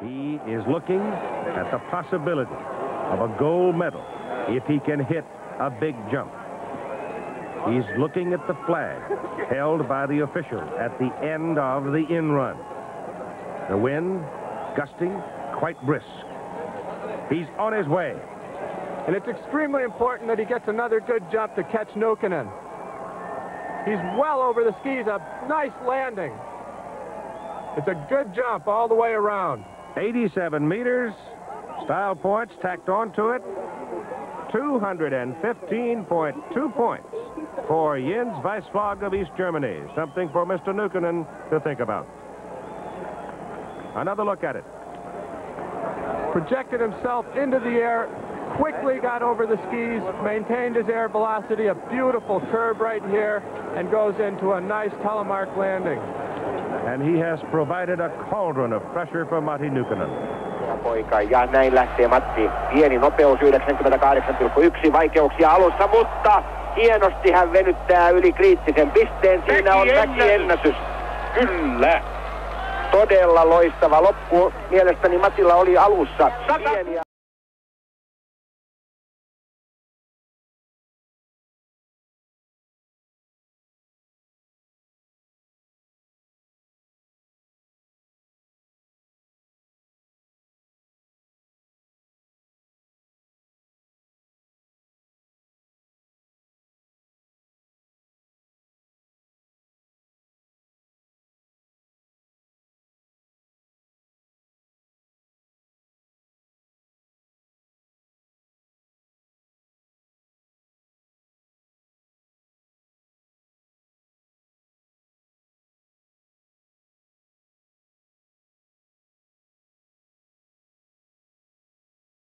He is looking at the possibility of a gold medal if he can hit a big jump. He's looking at the flag held by the official at the end of the in run. The wind gusting quite brisk. He's on his way. And it's extremely important that he gets another good jump to catch Nykänen. He's well over the skis, a nice landing. It's a good jump all the way around. 87 meters, style points tacked onto it. 215.2 points for Jens Weisflog of East Germany. Something for Mr. Nykänen to think about. Another look at it. Projected himself into the air, quickly got over the skis, maintained his air velocity, a beautiful curve right here, and goes into a nice telemark landing. And he has provided a cauldron of pressure for Matti Nuukkonen. poika ja näin lähtee Matti. Pieni nopeus 98,1 vaikeuksia alussa, mutta hienosti hän venyttää yli kriittisen pisteen. Siinä on väkiennätys. Kyllä. Todella loistava loppu. Mielestäni Matilla oli alussa pieniä.